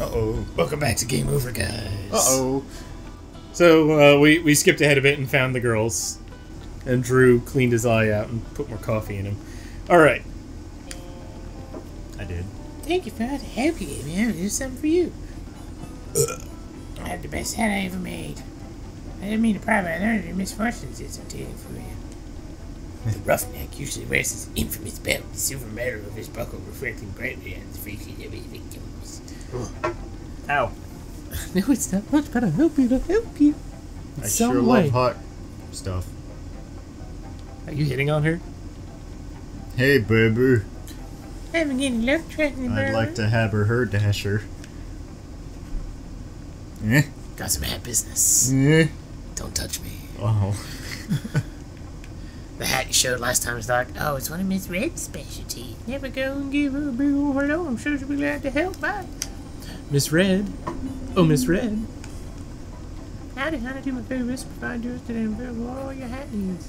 Uh-oh. Welcome back to Game Over, guys. Uh-oh. So uh, we we skipped ahead a bit and found the girls, and Drew cleaned his eye out and put more coffee in him. All right. I did. Thank you for all the help you gave me. I'll do something for you. I have the best hat I ever made. I didn't mean to pry, but I learned your misfortunes is I'm taking for you. The roughneck usually wears his infamous belt, the silver medal of his buckle reflecting brightly on the faces of his victims. Ow. No, it's not much, but I'll help you to help you. I Some sure way. love hot stuff. Are you hitting on her? Hey, baby. I haven't getting luck tracking I'd like to have her her dasher. Eh? Got some hat business. Eh? Don't touch me. Oh. The hat you showed last time was like, oh, it's one of Miss Red's specialties. Never go and give her a big old hello. I'm sure she'll be glad to help. Bye. Miss Red. Oh, Miss Red. Howdy, how to do my very best to provide yours today and available all your hat needs.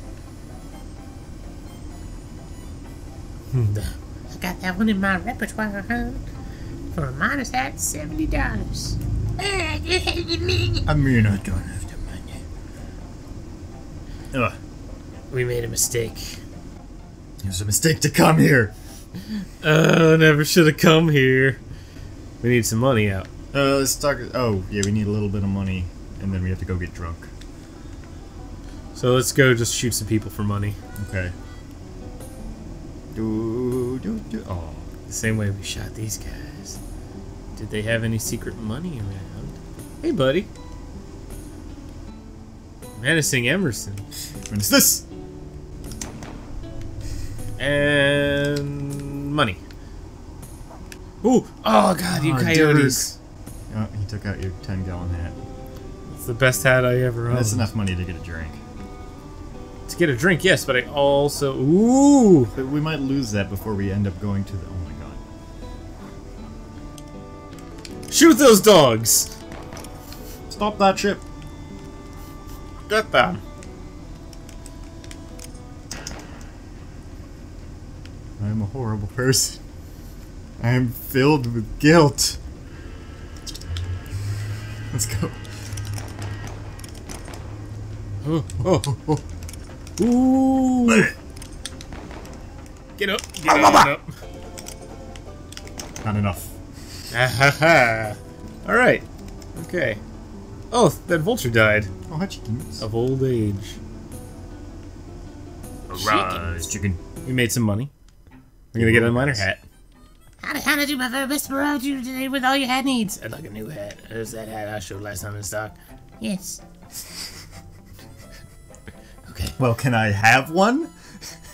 Hmm. I got that one in my repertoire, huh? For a miner's hat, seventy dollars. I mean, I don't have the money. Ugh. We made a mistake. It was a mistake to come here. Uh, never should have come here. We need some money out. Uh, let's talk. Oh, yeah, we need a little bit of money, and then we have to go get drunk. So let's go just shoot some people for money. Okay. Do, do, do. Oh. The same way we shot these guys. Did they have any secret money around? Hey, buddy. Menacing Emerson. What is this? And money. Ooh! Oh god, you Oh, coyotes! Oh, he took out your 10 gallon hat. It's the best hat I ever owned. That's enough money to get a drink. To get a drink, yes, but I also ooh. But we might lose that before we end up going to the. Oh my god. Shoot those dogs! Stop that ship! Get them! Am a horrible person. I am filled with guilt. Let's go. Oh, oh, oh. Ooh! Get up! Get on up! Not enough. Ah, All right. Okay. Oh, that vulture died Oh, hi, chickens. of old age. Rise, chicken. We made some money. We're gonna get a miner hat. How to, how to do my very best to provide you today with all your hat needs. I'd like a new hat. There's that hat I showed last time in stock. Yes. okay. Well, can I have one?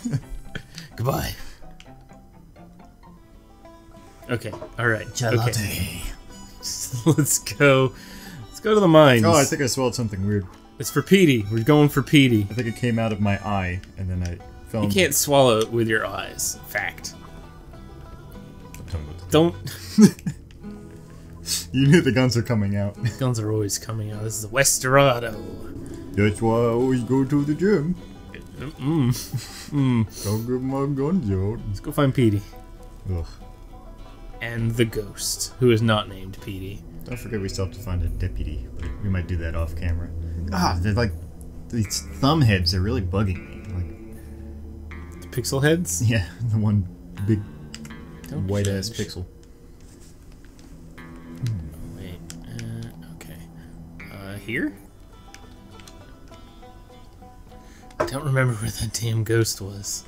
Goodbye. Okay. All right. Okay. Let's go. Let's go to the mines. Oh, I think I swallowed something weird. it's for Petey. We're going for Petey. I think it came out of my eye, and then I fell. You can't swallow it with your eyes. Fact. Don't. You knew the guns are coming out. Guns are always coming out. This is a Westerado. That's why I always go to the gym. Mm. Mm. Don't get my guns out. Let's go find Petey. Ugh. And the ghost, who is not named Petey. Don't forget we still have to find a deputy. We might do that off camera. Ah, they're like these thumb heads. They're really bugging me. Like, The pixel heads? yeah, the one big Don't white ass pixel. Wait. Uh, okay. Uh, here? I don't remember where that damn ghost was.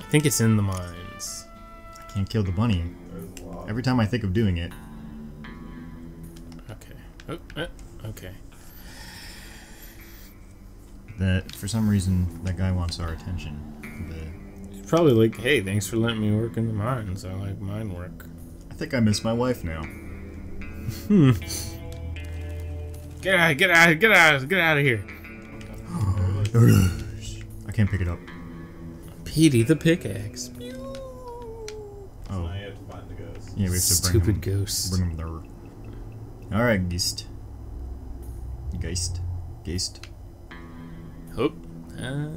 I think it's in the mines. I can't kill the bunny. Every time I think of doing it, Okay. Oh, uh, okay. That for some reason that guy wants our attention. The, It's probably like, hey, thanks for letting me work in the mines. I like mine work. I think I miss my wife now. Hmm. Get out! Get out! Get out! Get out of here! I can't pick it up. Petey the pickaxe. Oh, I have to find the ghost. yeah, we have to bring Stupid him, ghost. bring him there. All right, Geist. Geist. Geist. Oh. Uh,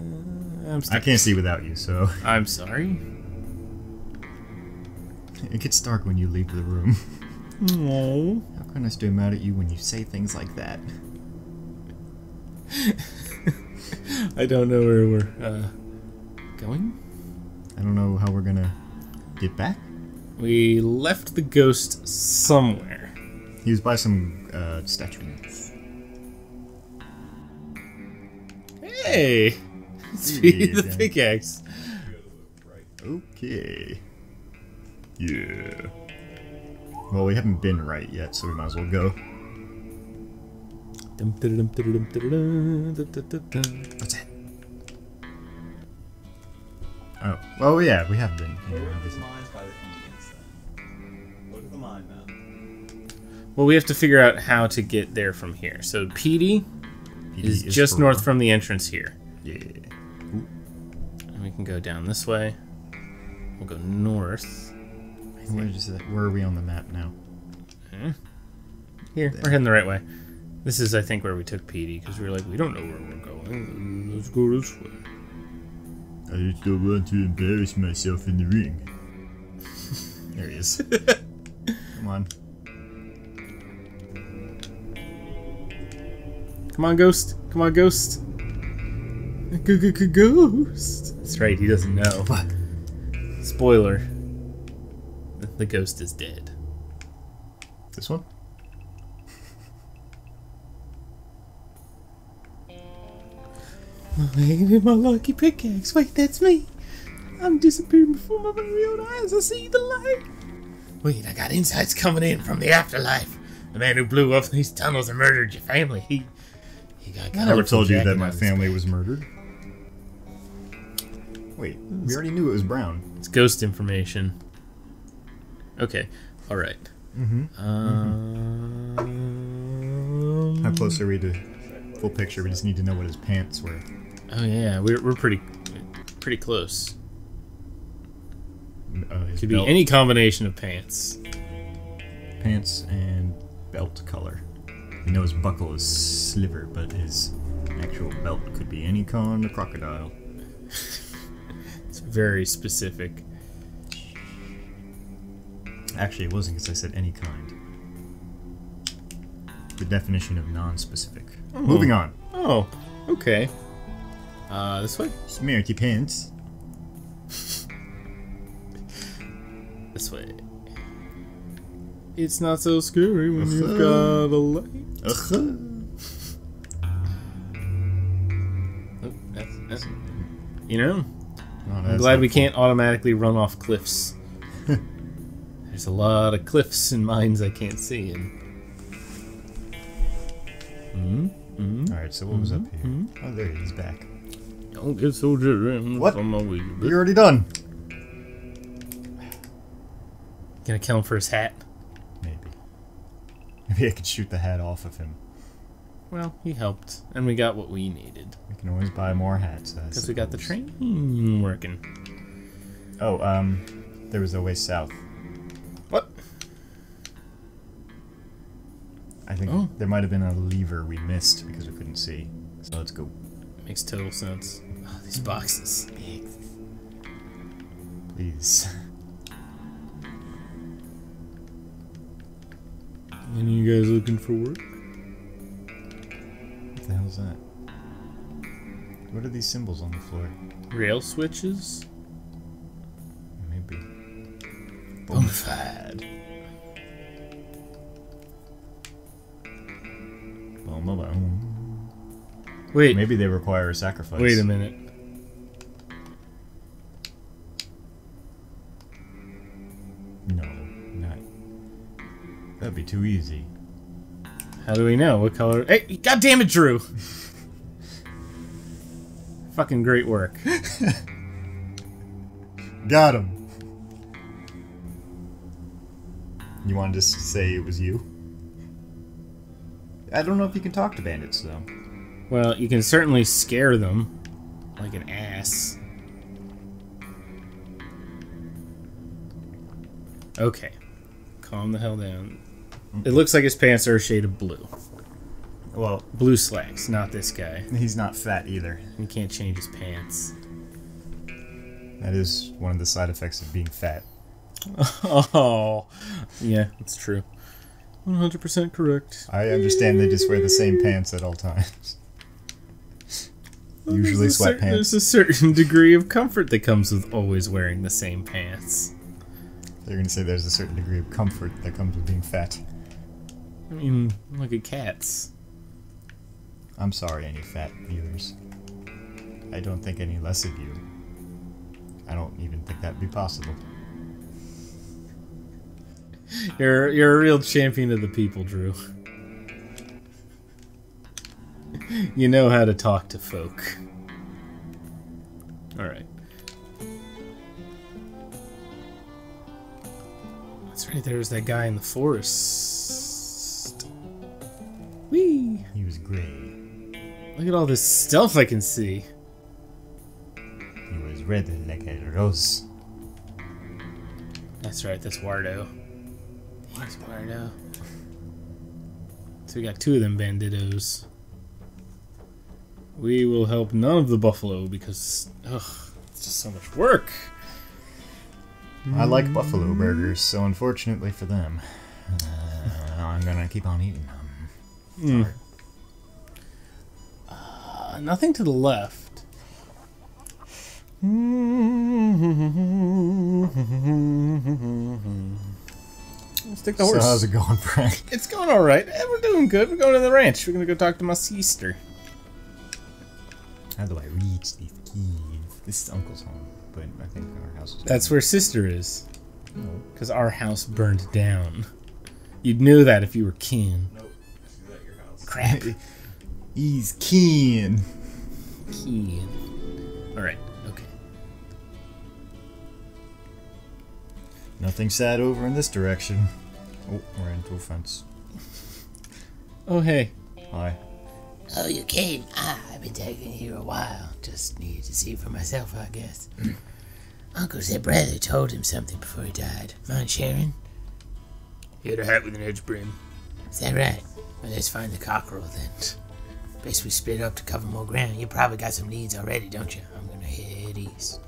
I'm I can't see without you, so I'm sorry. It gets dark when you leave the room. No. How can I stay mad at you when you say things like that? I don't know where we're uh, going. I don't know how we're gonna get back. We left the ghost somewhere. He was by some uh, statues. Hey! Speed the pickaxe. Okay. Yeah. Well, we haven't been right yet, so we might as well go. What's that? Oh, well, yeah, we have been. Well, we have to figure out how to get there from here. So, Petey is just north from the entrance here. Yeah. And we can go down this way. We'll go north. Where, is that? Where are we on the map now? Eh. Here, we're heading the right way. This is, I think, where we took Petey because we were like, we don't know where we're going. Let's go this way. I just don't want to embarrass myself in the ring. there he is. Come on. Come on, ghost. Come on, ghost. Ghost. That's right, he doesn't know. What? Spoiler. The- The ghost is dead. This one? Wait, my lucky pickaxe. Wait, that's me. I'm disappearing before my very own eyes. I see the light. Wait, I got insights coming in from the afterlife. The man who blew up these tunnels and murdered your family. He, he got. I never told you that my family was murdered. Wait, we already knew it was brown. It's ghost information. Okay, all right. Mm-hmm. Um, How close are we to full picture? We just need to know what his pants were. Oh yeah, we're we're pretty pretty close. Uh, his Could be any combination of pants. pants and belt color. His buckle is sliver, but his actual belt could be any con or crocodile. It's very specific. Actually, it wasn't because I said any kind. The definition of non-specific. Moving on. Oh, okay. Uh, this way. Smarty pants. This way. It's not so scary when you've Uh-huh. got a light. Ugh. Oh, that's, that's, you know, Oh, I'm that's glad we helpful. can't automatically run off cliffs. There's a lot of cliffs and mines I can't see. And... hmm hmm All right, so what was up here? Mhm. Oh, there he is back. Don't get so driven What? from a. You're already done. Gonna kill him for his hat? Maybe. I could shoot the hat off of him. Well, he helped, and we got what we needed We can always buy more hats. Because we got the train working. Oh, um, there was a way south. What? I think Oh. there might have been a lever we missed because we couldn't see. So let's go. Makes total sense. Oh, these boxes. Please. Any of you guys looking for work? What the hell's that? What are these symbols on the floor? Rail switches? Maybe. Bonafide. Boom, boom, boom. Wait, Maybe they require a sacrifice. wait a minute. That'd be too easy. How do we know what color? Hey, God damn it, Drew! Fucking great work. Got him. You wanted to say it was you? I don't know if you can talk to bandits though. Well, you can certainly scare them like an ass. Okay. Calm the hell down. It looks like his pants are a shade of blue. Well, Blue slacks, not this guy. he's not fat either. He can't change his pants. That is one of the side effects of being fat. Oh, yeah, that's true. 100% correct. I understand they just wear the same pants at all times. Usually There's a sweatpants. There's a certain degree of comfort that comes with always wearing the same pants. They're gonna say there's a certain degree of comfort that comes with being fat. I mean, look at cats. I'm sorry, any fat viewers. I don't think any less of you. I don't even think that'd be possible. You're you're a real champion of the people, Drew. You know how to talk to folk. All right. That's right. There's that guy in the forest. Whee! He was gray. Look at all this stuff I can see. He was red like a rose. That's right. That's Wardo. Thanks, Wardo. So we got two of them banditos. We will help none of the buffalo because ugh, it's just so much work. I like buffalo burgers, so unfortunately for them, uh, I'm gonna keep on eating them. Uh, nothing to the left. Let's take the So horse. how's it going, Frank? It's going all right. Eh, We're doing good. We're going to the ranch. We're gonna go talk to my sister. How do I reach these keys? This is Uncle's home, but I think our house is. That's where sister is. Because our house burned down. You'd know that if you were kin. Nope. Crap. He's keen. Keen. Alright, okay. Nothing sad over in this direction. Oh, we're into a fence. Oh, hey. Hi. Oh, you came? Ah, I've been taking here a while. Just needed to see for myself, I guess. Uncle said brother told him something before he died. Mind sharing? He had a hat with an edge brim. Is that right? Well, let's find the cockerel then. Best we split up to cover more ground. You probably got some leads already, don't you? I'm gonna head east.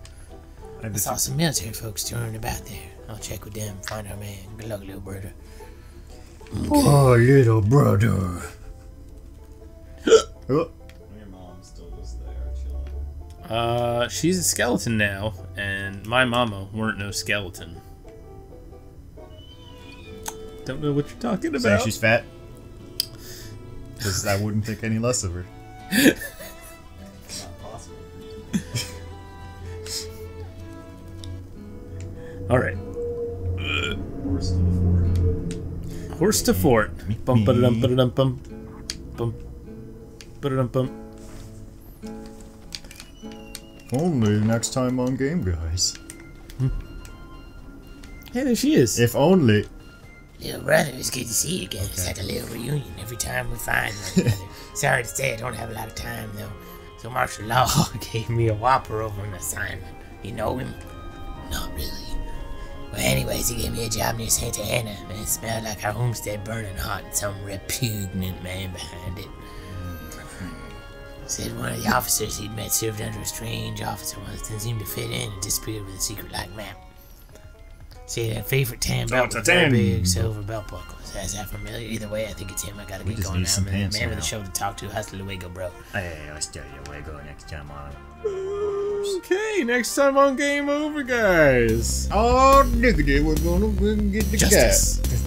I I saw some military folks touring about there. I'll check with them, find our man. Good luck, little brother. Oh, little brother. oh, your mom still just there. Uh, she's a skeleton now, and my mama weren't no skeleton. Don't know what you're talking about. saying she's fat? Because I wouldn't think any less of her. It's not possible. All right, Horse to the fort. horse to fort. Bum ba dum ba dum bum bum ba dum bum. Only next time on Game Guys. Hmm. Hey, there she is. If only. Little brother, it's good to see you again. It's like a little reunion every time we find one another. Sorry to say I don't have a lot of time, though. So Marshal Law gave me a whopper over an assignment. You know him? Not really. Well, anyways, he gave me a job near Santa Ana, and it smelled like our homestead burning hot and some repugnant man behind it. Said one of the officers he'd met served under a strange officer once, didn't seem to fit in and disappeared with a secret like map. Said that favorite tan belt it's with a very tan. big silver belt buckle. Is that familiar? Either way, I think it's him. I gotta We get just going need now. some man. pants Man with the show to talk to. Hasta luego, bro. Hey, I'll tell you where I next time on. Okay, next time on Game Over, guys. Oh, nigga, we're gonna get the Justice. cat.